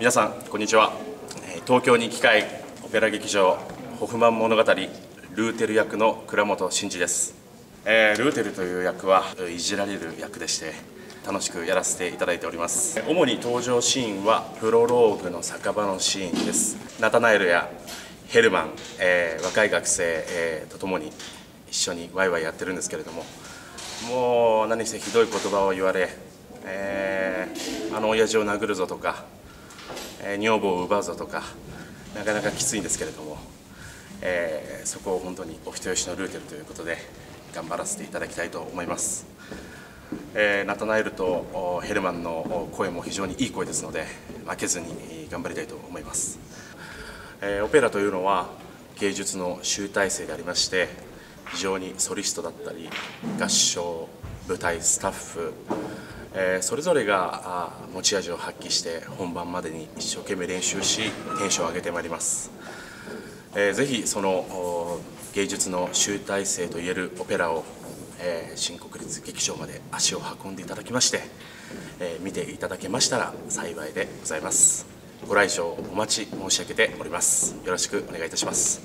皆さんこんにちは。東京に機会オペラ劇場ホフマン物語ルーテル役の倉本真嗣です、えー、ルーテルという役はいじられる役でして楽しくやらせていただいております。主に登場シーンはプロローグの酒場のシーンです。ナタナエルやヘルマン、えー、若い学生、えー、と共に一緒にワイワイやってるんですけれどももう何せひどい言葉を言われ、えー、あの親父を殴るぞとか、えー、女房を奪うぞとかなかなかきついんですけれども、えー、そこを本当にお人よしのルーテルということで頑張らせていただきたいと思います、えー、ナタナエルとヘルマンの声も非常にいい声ですので負けずに頑張りたいと思います、えー、オペラというのは芸術の集大成でありまして非常にソリストだったり合唱舞台スタッフ、えー、それぞれが持ち味を発揮して本番までに一生懸命練習しテンションを上げてまいります、えー、ぜひその芸術の集大成といえるオペラを、えー、新国立劇場まで足を運んでいただきまして、え、見ていただけましたら幸いでございます。ご来場お待ち申し上げております。よろしくお願いいたします。